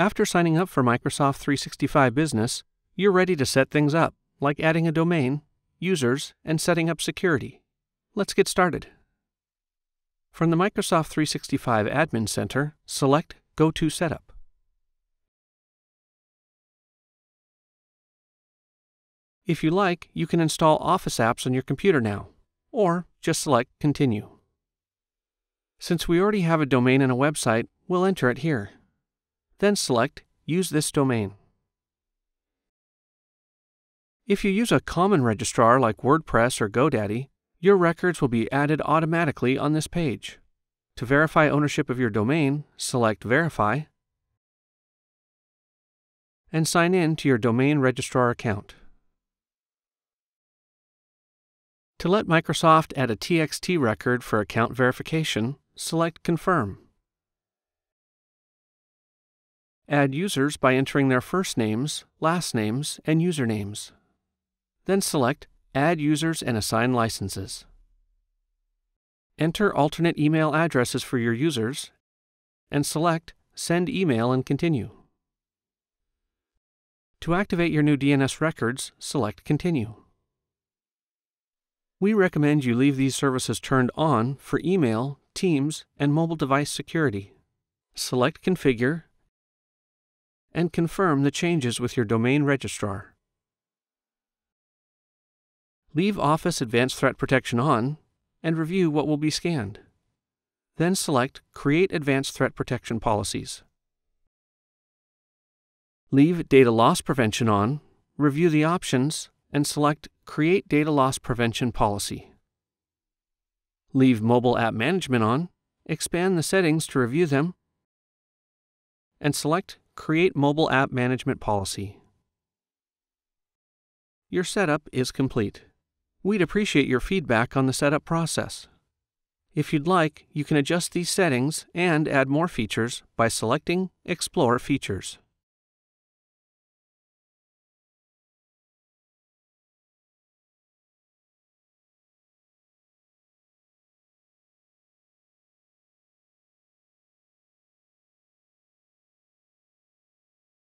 After signing up for Microsoft 365 Business, you're ready to set things up, like adding a domain, users, and setting up security. Let's get started. From the Microsoft 365 Admin Center, select Go to Setup. If you like, you can install Office apps on your computer now, or just select Continue. Since we already have a domain and a website, we'll enter it here. Then select Use this domain. If you use a common registrar like WordPress or GoDaddy, your records will be added automatically on this page. To verify ownership of your domain, select Verify and sign in to your domain registrar account. To let Microsoft add a TXT record for account verification, select Confirm. Add users by entering their first names, last names, and usernames. Then select Add users and assign licenses. Enter alternate email addresses for your users and select Send email and continue. To activate your new DNS records, select Continue. We recommend you leave these services turned on for email, Teams, and mobile device security. Select Configure and confirm the changes with your domain registrar. Leave Office Advanced Threat Protection on and review what will be scanned. Then select Create Advanced Threat Protection Policies. Leave Data Loss Prevention on, review the options, and select Create Data Loss Prevention Policy. Leave Mobile App Management on, expand the settings to review them, and select Create Mobile App Management Policy. Your setup is complete. We'd appreciate your feedback on the setup process. If you'd like, you can adjust these settings and add more features by selecting Explore Features.